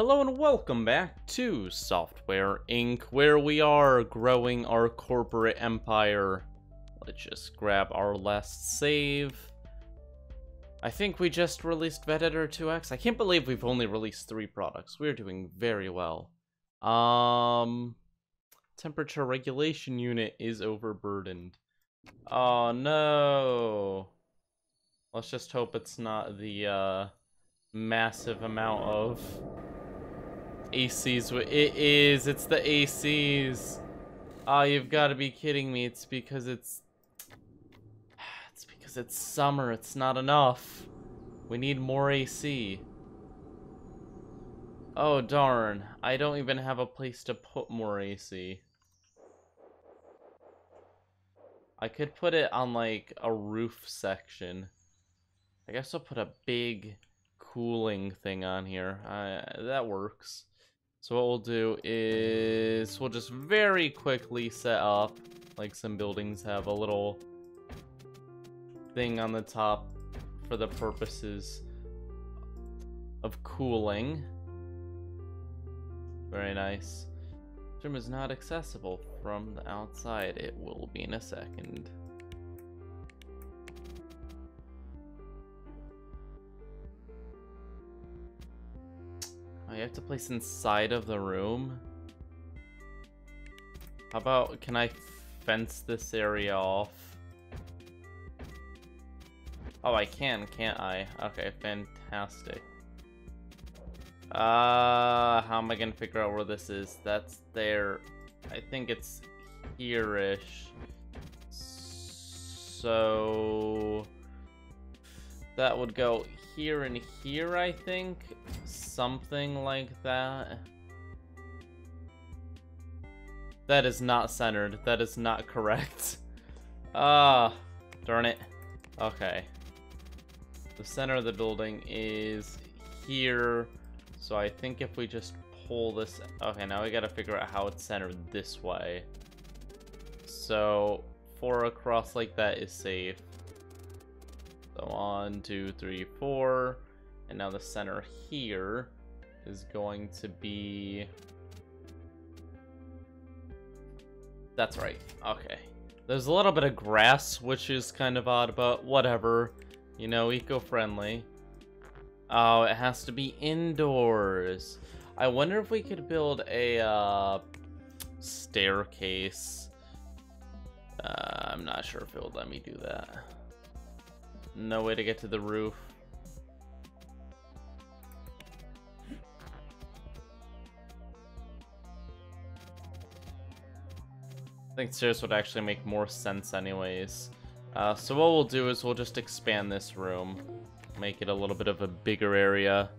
Hello and welcome back to Software Inc., where we are growing our corporate empire. Let's just grab our last save. I think we just released Veteditor 2X. I can't believe we've only released three products. We're doing very well. Um, temperature regulation unit is overburdened. Oh no. Let's just hope it's not the uh, massive amount of ACs. It is. It's the ACs. Oh, you've got to be kidding me. It's because it's... It's because it's summer. It's not enough. We need more AC. Oh, darn. I don't even have a place to put more AC. I could put it on, like, a roof section. I guess I'll put a big cooling thing on here. Uh, that works. So what we'll do is we'll just very quickly set up, like some buildings have a little thing on the top for the purposes of cooling. Very nice. This room is not accessible from the outside. It will be in a second. You have to place inside of the room? How about, can I fence this area off? Oh, I can, can't I? Okay, fantastic. Uh, how am I gonna figure out where this is? That's there. I think it's here-ish. So... That would go here and here, I think. Something like that. That is not centered. That is not correct. Ah, darn it. Okay. The center of the building is here. So I think if we just pull this... Okay, now we gotta figure out how it's centered this way. So, four across like that is safe. So one, two, three, four. And now the center here is going to be... That's right. Okay. There's a little bit of grass, which is kind of odd, but whatever. You know, eco-friendly. Oh, it has to be indoors. I wonder if we could build a uh, staircase. Uh, I'm not sure if it would let me do that. No way to get to the roof. I think stairs would actually make more sense anyways. Uh, so what we'll do is we'll just expand this room. Make it a little bit of a bigger area.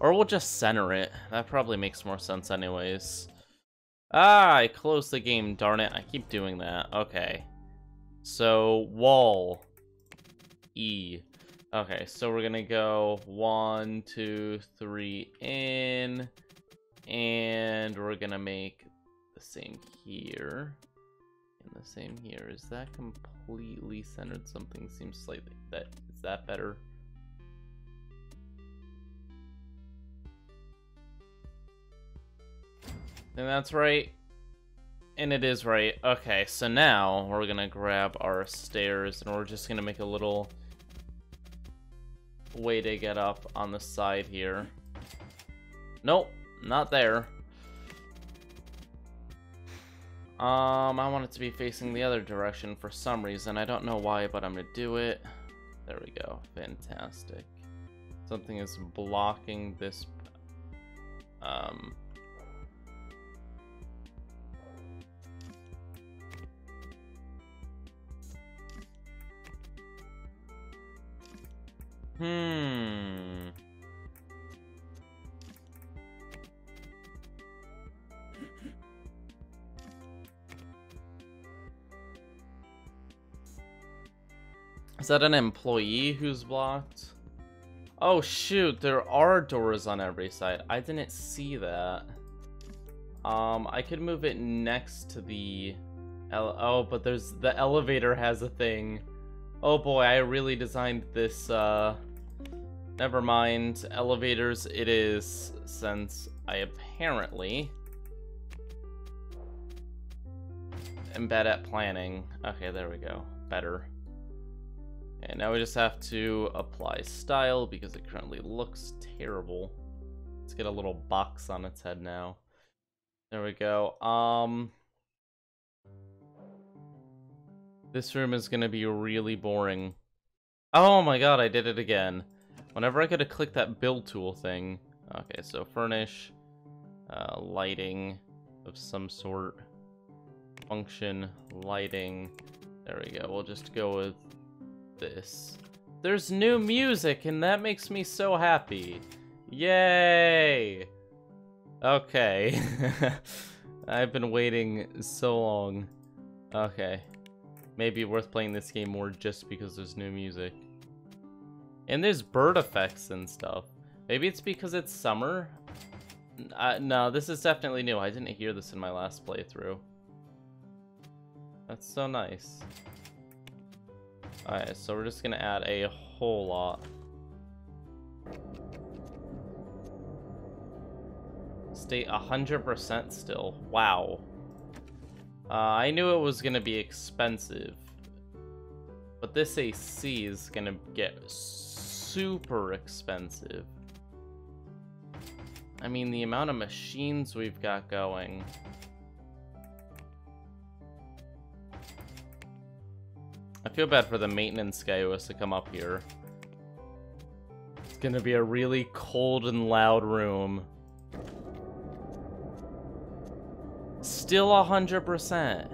Or we'll just center it. That probably makes more sense anyways. Ah, I closed the game, darn it. I keep doing that. Okay. So, wall. E. Okay, so we're gonna go one, two, three in, and we're gonna make the same here, and the same here. Is that completely centered? Something seems slightly, that, is that better? And that's right. And it is right. Okay, so now we're gonna grab our stairs and we're just gonna make a little way to get up on the side here. Nope, not there. Um, I want it to be facing the other direction for some reason. I don't know why, but I'm gonna do it. There we go. Fantastic. Something is blocking this um, Hmm. Is that an employee who's blocked? Oh shoot, there are doors on every side. I didn't see that. Um, I could move it next to the... oh, but there's... The elevator has a thing. Oh boy, I really designed this, uh, Never mind. Elevators it is, since I apparently am bad at planning. Okay, there we go. Better. And now we just have to apply style because it currently looks terrible. Let's get a little box on its head now. There we go. Um, This room is gonna be really boring. Oh my god, I did it again. Whenever I go to click that build tool thing. Okay, so furnish, uh, lighting of some sort, function, lighting. There we go. We'll just go with this. There's new music, and that makes me so happy. Yay! Okay. I've been waiting so long. Okay. Maybe worth playing this game more just because there's new music. And there's bird effects and stuff. Maybe it's because it's summer? Uh, no, this is definitely new. I didn't hear this in my last playthrough. That's so nice. Alright, so we're just gonna add a whole lot. Stay 100% still. Wow. Uh, I knew it was gonna be expensive. But this AC is gonna get super expensive. I mean, the amount of machines we've got going. I feel bad for the maintenance guy who has to come up here. It's gonna be a really cold and loud room. Still 100%.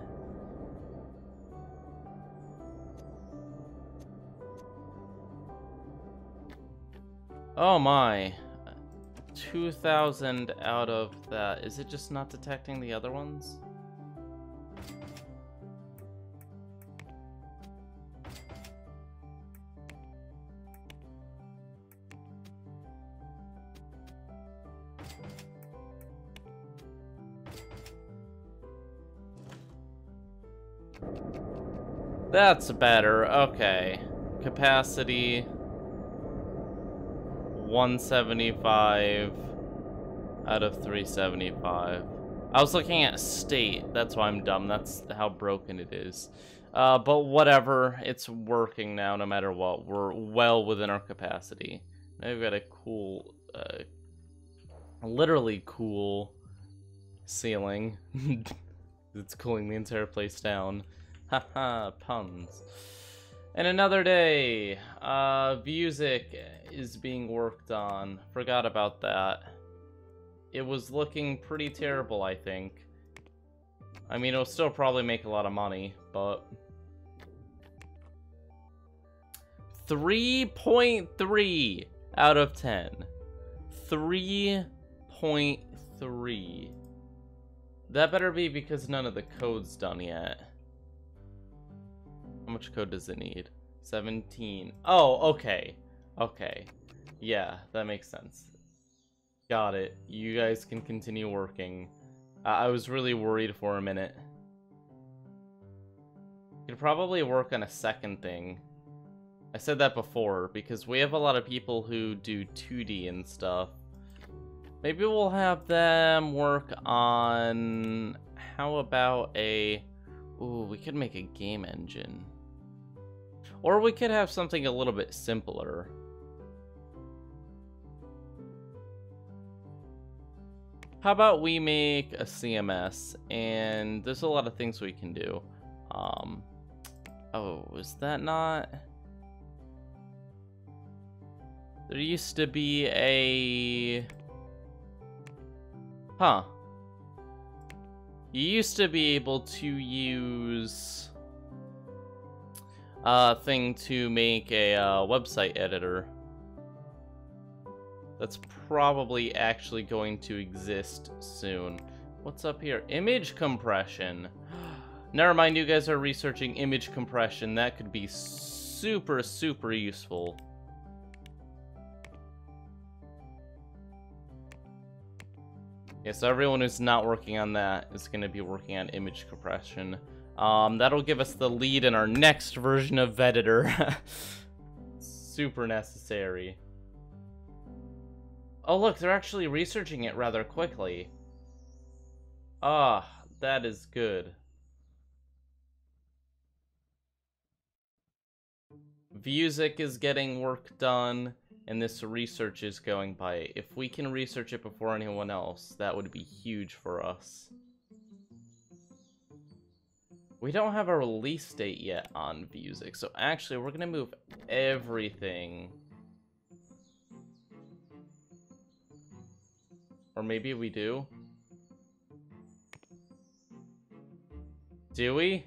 Oh my. 2,000 out of that. Is it just not detecting the other ones? That's better. Okay. Capacity 175 out of 375. I was looking at state. That's why I'm dumb. That's how broken it is. Uh, but whatever. It's working now no matter what. We're well within our capacity. Now we've got a cool, uh, literally cool ceiling. it's cooling the entire place down. Haha, puns. And another day, uh, Vusic is being worked on. Forgot about that. It was looking pretty terrible, I think. I mean, it'll still probably make a lot of money, but... 3.3 out of 10. 3.3. That better be because none of the code's done yet. How much code does it need? 17. Oh, okay. Okay. Yeah, that makes sense. Got it. You guys can continue working. I was really worried for a minute. Could probably work on a second thing. I said that before, because we have a lot of people who do 2D and stuff. Maybe we'll have them work on... How about a... Ooh, we could make a game engine. Or we could have something a little bit simpler. How about we make a CMS, and there's a lot of things we can do. Um, oh, is that not... There used to be a... Huh. You used to be able to use uh, thing to make a uh, website editor. That's probably actually going to exist soon. What's up here? Image compression. Never mind, you guys are researching image compression. That could be super, super useful. Yeah, so everyone who's not working on that is going to be working on image compression. Um, that'll give us the lead in our next version of Veditor. Super necessary. Oh, look, they're actually researching it rather quickly. Ah, that is good. Vusic is getting work done, and this research is going by. If we can research it before anyone else, that would be huge for us. We don't have a release date yet on Vusic, so actually we're gonna move everything. Or maybe we do? Do we?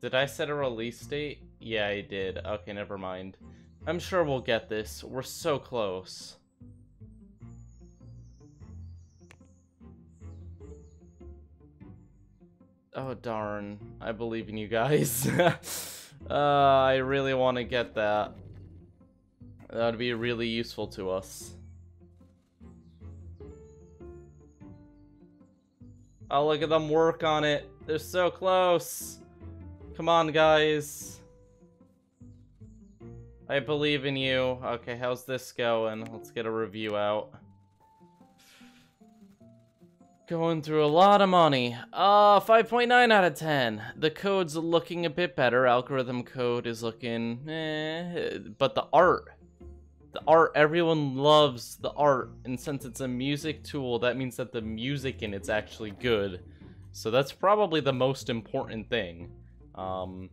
Did I set a release date? Yeah, I did. Okay, never mind. I'm sure we'll get this. We're so close. Oh, darn. I believe in you guys. uh, I really want to get that. That would be really useful to us. Oh, look at them work on it. They're so close. Come on, guys. I believe in you. Okay, how's this going? Let's get a review out. Going through a lot of money. Uh, 5.9 out of 10. The code's looking a bit better. Algorithm code is looking eh, but the art. The art, everyone loves the art. And since it's a music tool, that means that the music in it's actually good. So that's probably the most important thing. Um,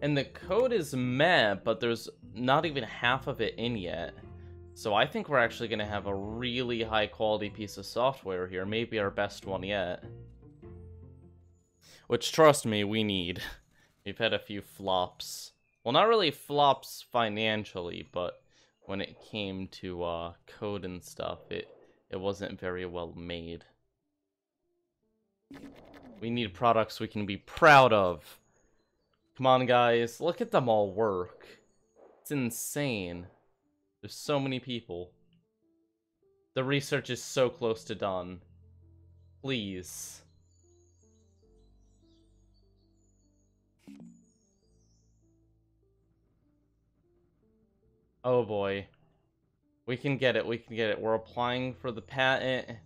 and the code is meh, but there's not even half of it in yet. So I think we're actually going to have a really high quality piece of software here, maybe our best one yet. Which, trust me, we need. We've had a few flops. Well, not really flops financially, but when it came to uh, code and stuff, it, it wasn't very well made. We need products we can be proud of. Come on, guys. Look at them all work. It's insane. There's so many people. The research is so close to done. Please. Oh boy. We can get it, we can get it. We're applying for the patent.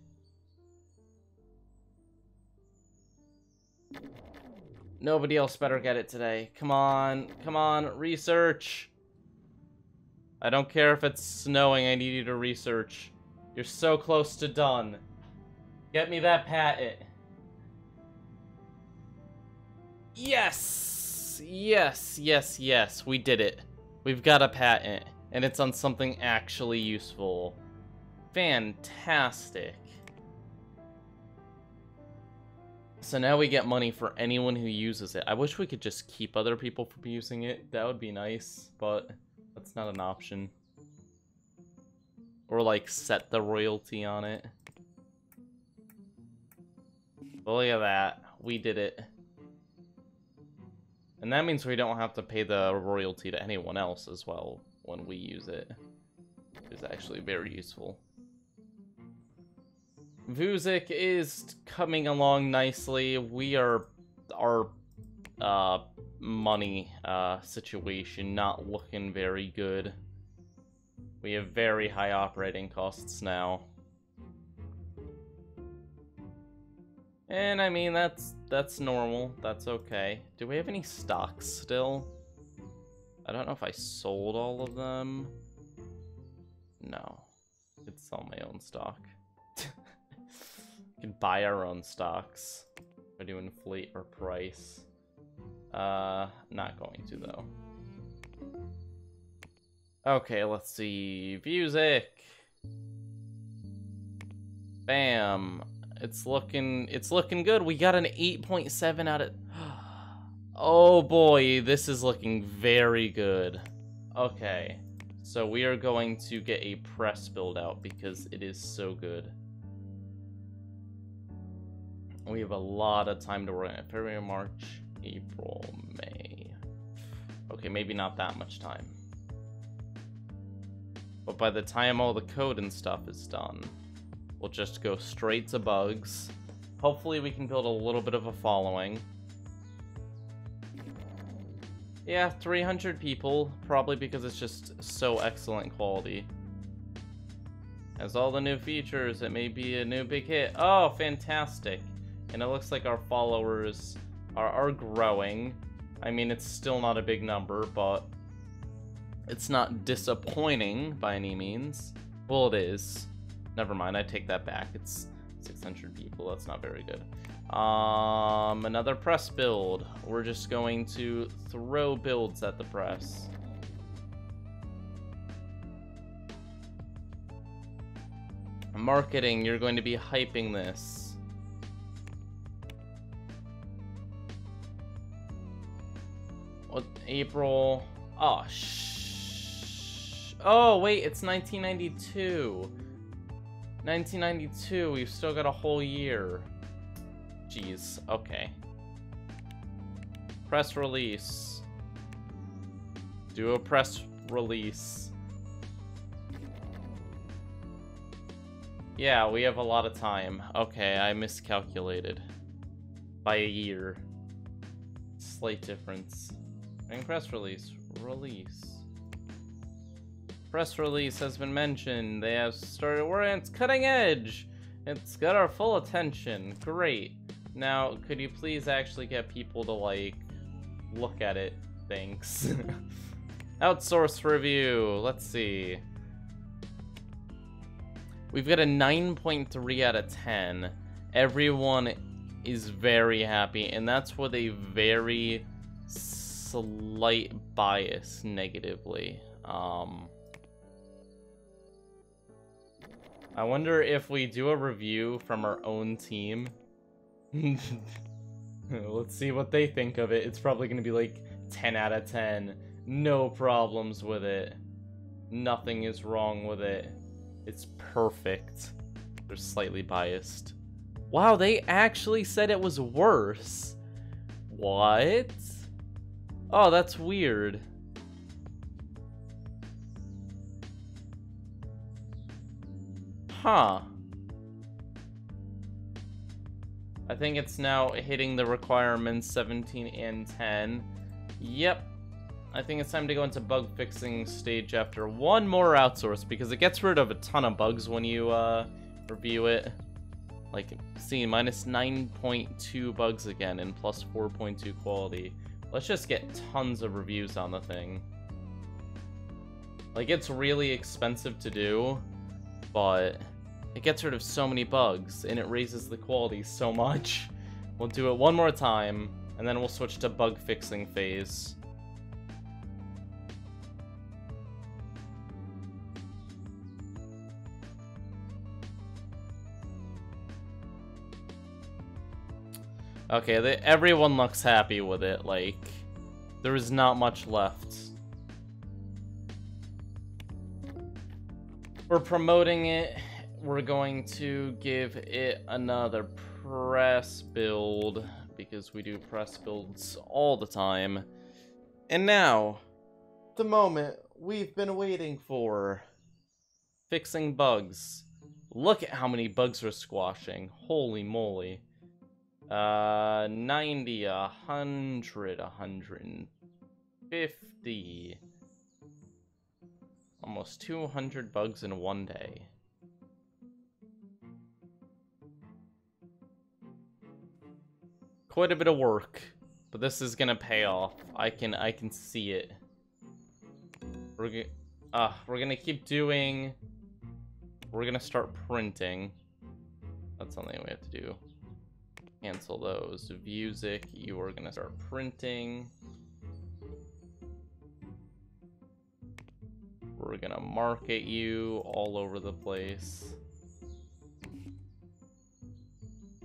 Nobody else better get it today. Come on, come on, research. I don't care if it's snowing, I need you to research. You're so close to done. Get me that patent. Yes! Yes, yes, yes, we did it. We've got a patent, and it's on something actually useful. Fantastic. So now we get money for anyone who uses it. I wish we could just keep other people from using it. That would be nice, but that's not an option. Or like set the royalty on it. But look at that. We did it. And that means we don't have to pay the royalty to anyone else as well when we use it. It's actually very useful. Vusic is coming along nicely. We are our uh, money uh, situation not looking very good. We have very high operating costs now. And I mean that's that's normal. That's okay. Do we have any stocks still? I don't know if I sold all of them. No. Could sell my own stock. We can buy our own stocks. Or do inflate our price. Uh, not going to though. Okay, let's see. Vusic! Bam. It's looking it's looking good. We got an 8.7 out of Oh boy, this is looking very good. Okay. So we are going to get a press build out because it is so good. We have a lot of time to work on February, March, April, May. Okay, maybe not that much time. But by the time all the code and stuff is done, we'll just go straight to bugs. Hopefully we can build a little bit of a following. Yeah, 300 people, probably because it's just so excellent quality. Has all the new features. It may be a new big hit. Oh, fantastic. And it looks like our followers are, are growing. I mean, it's still not a big number, but it's not disappointing by any means. Well, it is. Never mind, I take that back. It's 600 people. That's not very good. Um, another press build. We're just going to throw builds at the press. Marketing, you're going to be hyping this. April? Oh, shh. Oh, wait, it's 1992. 1992, we've still got a whole year. Jeez, okay. Press release. Do a press release. Yeah, we have a lot of time. Okay, I miscalculated. By a year. Slight difference. And press release. Release. Press release has been mentioned. They have started working. It's cutting edge. It's got our full attention. Great. Now, could you please actually get people to, like, look at it? Thanks. Outsource review. Let's see. We've got a 9.3 out of 10. Everyone is very happy, and that's with a very slight bias negatively. Um, I wonder if we do a review from our own team. Let's see what they think of it. It's probably going to be like 10 out of 10. No problems with it. Nothing is wrong with it. It's perfect. They're slightly biased. Wow, they actually said it was worse. What? Oh, that's weird. Huh. I think it's now hitting the requirements 17 and 10. Yep. I think it's time to go into bug fixing stage after one more outsource because it gets rid of a ton of bugs when you uh, review it. Like, see, minus 9.2 bugs again and plus 4.2 quality. Let's just get tons of reviews on the thing. Like, it's really expensive to do, but it gets rid of so many bugs, and it raises the quality so much. We'll do it one more time, and then we'll switch to bug fixing phase. Okay, they, everyone looks happy with it, like, there is not much left. We're promoting it, we're going to give it another press build, because we do press builds all the time. And now, the moment we've been waiting for. Fixing bugs. Look at how many bugs we're squashing. Holy moly. Uh, 90, 100, 150. Almost 200 bugs in one day. Quite a bit of work, but this is gonna pay off. I can I can see it. We're gonna uh, we're gonna keep doing. We're gonna start printing. That's something we have to do. Cancel those. Vusic, you are gonna start printing. We're gonna market you all over the place.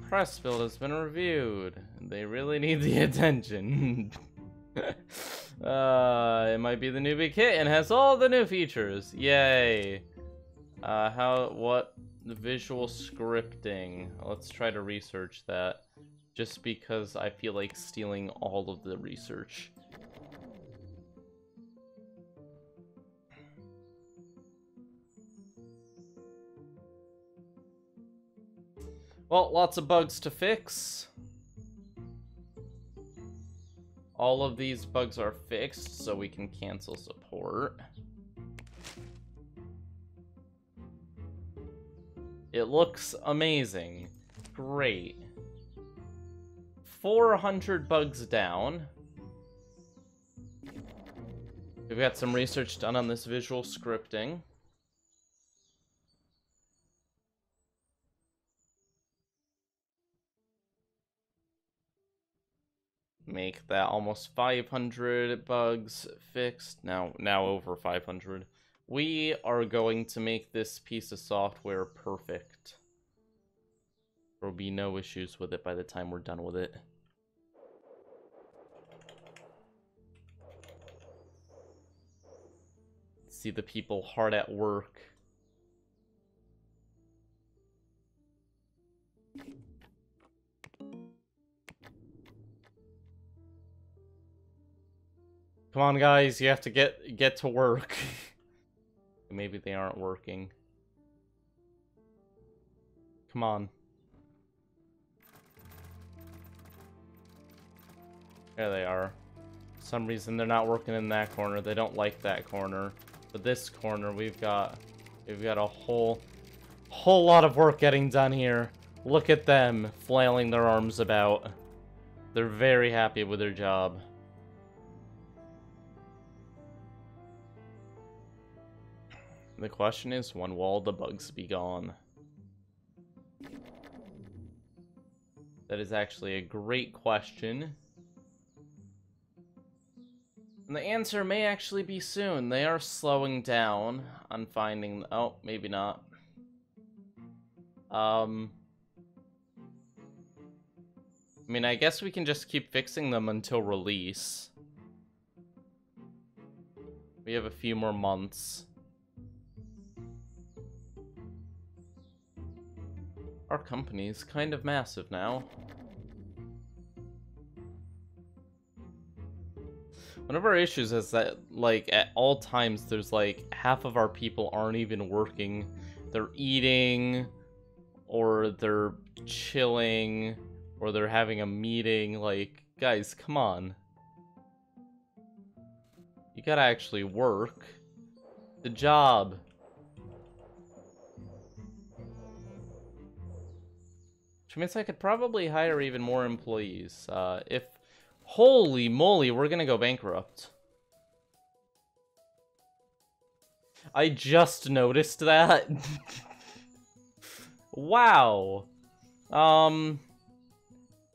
Press build has been reviewed. They really need the attention. uh, it might be the new big hit and has all the new features. Yay. Uh, how, what, visual scripting. Let's try to research that. Just because I feel like stealing all of the research. Well, lots of bugs to fix. All of these bugs are fixed, so we can cancel support. It looks amazing. Great. 400 bugs down. We've got some research done on this visual scripting. Make that almost 500 bugs fixed. Now, now over 500. We are going to make this piece of software perfect. There will be no issues with it by the time we're done with it. See the people hard at work. Come on, guys, you have to get get to work. Maybe they aren't working. Come on. There they are. For some reason they're not working in that corner. They don't like that corner. But this corner, we've got we've got a whole whole lot of work getting done here. Look at them flailing their arms about. They're very happy with their job. The question is, when will the bugs be gone? That is actually a great question. And the answer may actually be soon. They are slowing down on finding... Oh, maybe not. Um... I mean, I guess we can just keep fixing them until release. We have a few more months. Our company is kind of massive now. One of our issues is that, like, at all times, there's, like, half of our people aren't even working. They're eating, or they're chilling, or they're having a meeting. Like, guys, come on. You gotta actually work. The job. Which means I could probably hire even more employees. Uh, if... Holy moly, we're gonna go bankrupt. I just noticed that. wow. Um...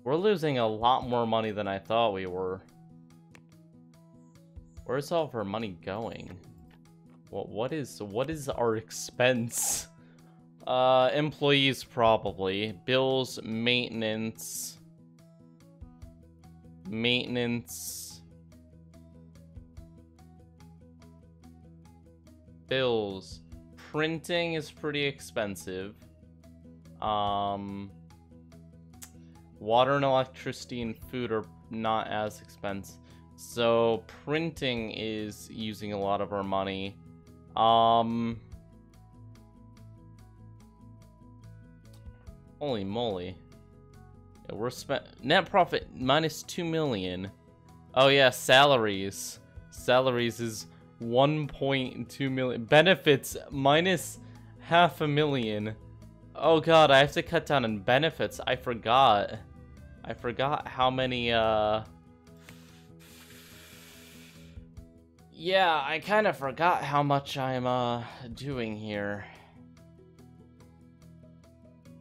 We're losing a lot more money than I thought we were. Where's all of our money going? What what is what is our expense? Uh, employees probably. Bills, maintenance. Maintenance. Bills. Printing is pretty expensive. Um, water and electricity and food are not as expensive. So printing is using a lot of our money. Um, Holy moly. Yeah, we're spent net profit minus 2 million. Oh yeah, salaries. Salaries is 1.2 million. Benefits minus half a million. Oh god, I have to cut down on benefits. I forgot. I forgot how many uh Yeah, I kind of forgot how much I'm uh doing here.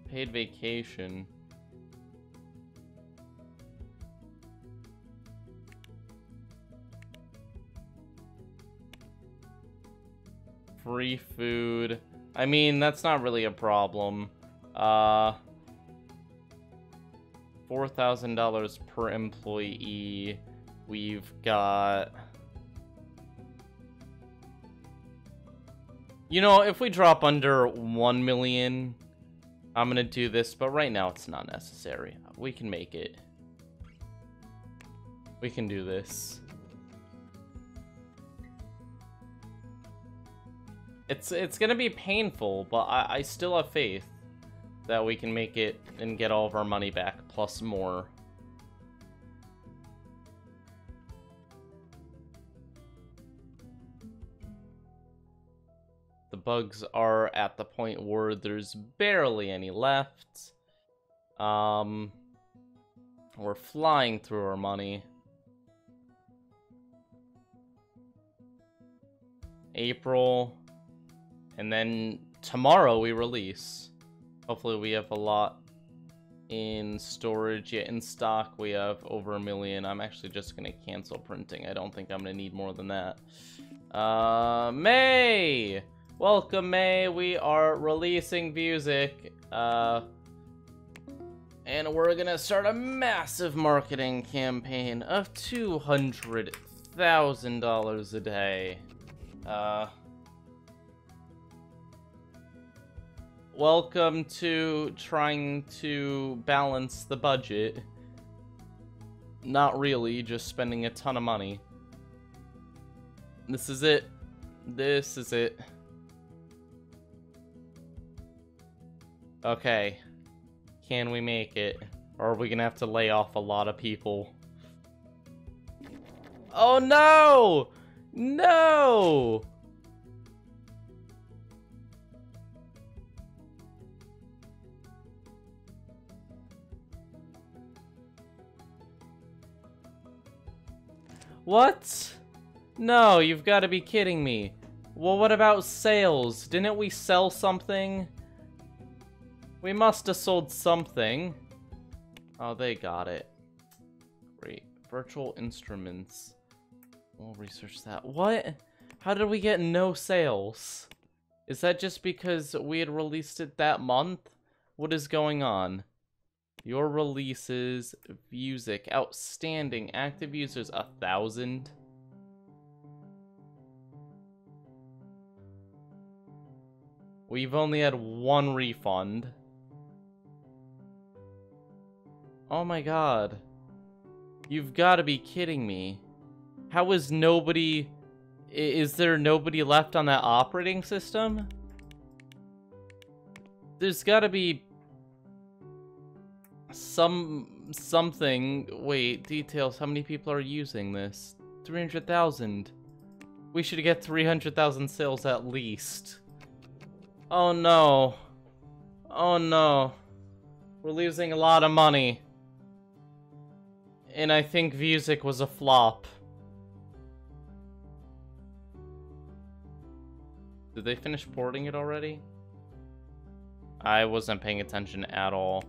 Paid vacation. Free food. I mean, that's not really a problem. Uh, $4,000 per employee. We've got... You know, if we drop under 1 million, I'm gonna do this, but right now it's not necessary. We can make it. We can do this. It's it's gonna be painful, but I, I still have faith that we can make it and get all of our money back, plus more. The bugs are at the point where there's barely any left. Um, we're flying through our money. April, and then tomorrow we release. Hopefully we have a lot in storage. Yeah, in stock we have over a million. I'm actually just going to cancel printing. I don't think I'm going to need more than that. Uh, May! Welcome, May. We are releasing Vusic. Uh, and we're going to start a massive marketing campaign of $200,000 a day. Uh, welcome to trying to balance the budget. Not really, just spending a ton of money. This is it. This is it. Okay. Can we make it? Or are we gonna have to lay off a lot of people? Oh no! No! What? No, you've got to be kidding me. Well, what about sales? Didn't we sell something? We must have sold something. Oh, they got it. Great. Virtual instruments. We'll research that. What? How did we get no sales? Is that just because we had released it that month? What is going on? Your releases, Vusic, outstanding, active users, a thousand. We've only had one refund. Oh my god. You've got to be kidding me. How is nobody... Is there nobody left on that operating system? There's got to be... Some... Something... Wait, details. How many people are using this? 300,000. We should get 300,000 sales at least. Oh no. Oh no. We're losing a lot of money. And I think Vusic was a flop. Did they finish porting it already? I wasn't paying attention at all.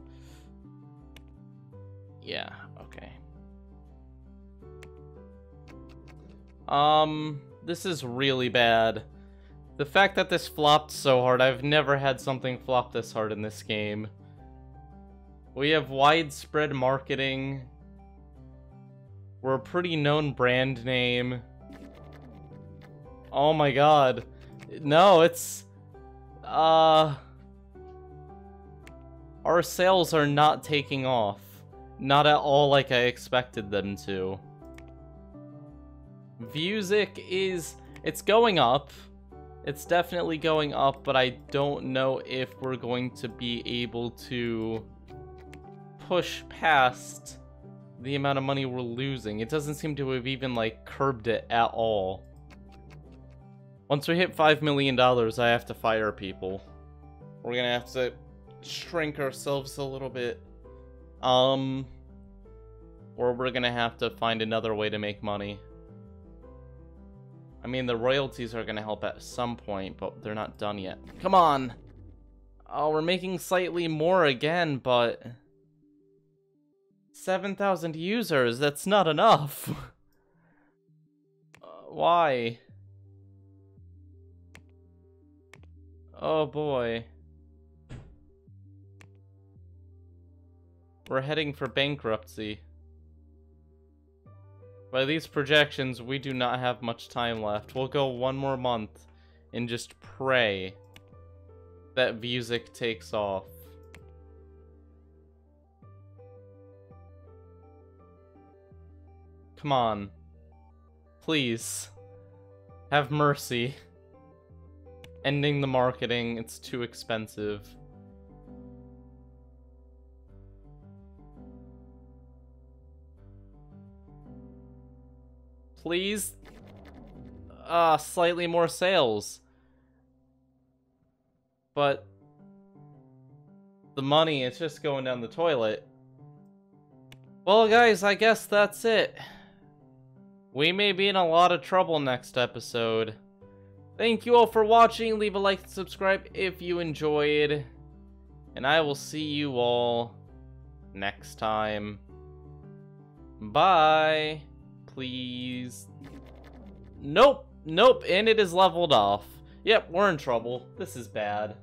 Yeah, okay. Um, this is really bad. The fact that this flopped so hard, I've never had something flop this hard in this game. We have widespread marketing. We're a pretty known brand name. Oh my god. No, it's... Uh... Our sales are not taking off. Not at all like I expected them to. Vusic is... It's going up. It's definitely going up, but I don't know if we're going to be able to push past the amount of money we're losing. It doesn't seem to have even, like, curbed it at all. Once we hit $5 million, I have to fire people. We're gonna have to shrink ourselves a little bit. Um... Or we're gonna have to find another way to make money. I mean, the royalties are to help at some point, but they're not done yet. Come on! Oh, we're making slightly more again, but... 7,000 users, that's not enough! uh, why? Oh boy. We're heading for bankruptcy. By these projections, we do not have much time left. We'll go one more month and just pray that Vusic takes off. Come on. Please. Have mercy. Ending the marketing, it's too expensive. Please? Uh, slightly more sales. but the money is just going down the toilet. Well, guys, I guess that's it. We may be in a lot of trouble next episode. Thank you all for watching. Leave a like and subscribe if you enjoyed. And I will see you all next time. Bye. Please. Nope. Nope. And it is leveled off. Yep, we're in trouble. This is bad.